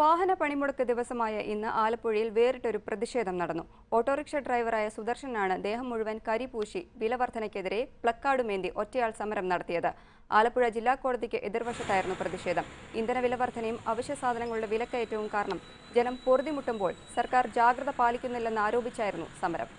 വാഹന പണിമുടക്ക് ദിവസമായ ഇന്ന് ആലപ്പുഴയിൽ വേറിട്ടൊരു പ്രതിഷേധം നടന്നു. ഓട്ടോറിക്ഷ ഡ്രൈവറായ സുദർശനാണ് ദേഹം മുഴുവൻ കരിപൂശി വിലവർധനയ്ക്കെതിരെ പ്ലക്കാർഡുമേന്തി ഒറ്റയാൾ സമരം നടത്തിയത്. ആലപ്പുഴ ജില്ലാ കോടതിക്ക് എതിർവശത്തായിരുന്നു പ്രതിഷേധം. ഇന്ധന വിലവർധനയും അവശ്യ സാധനങ്ങളുടെ വിലക്കയറ്റവും കാരണം ജനം പൊറുതിമുട്ടുമ്പോൾ സർക്കാർ ജാഗ്രത പാലിക്കുന്നില്ലെന്ന് ആരോപിച്ചായിരുന്നു സമരം.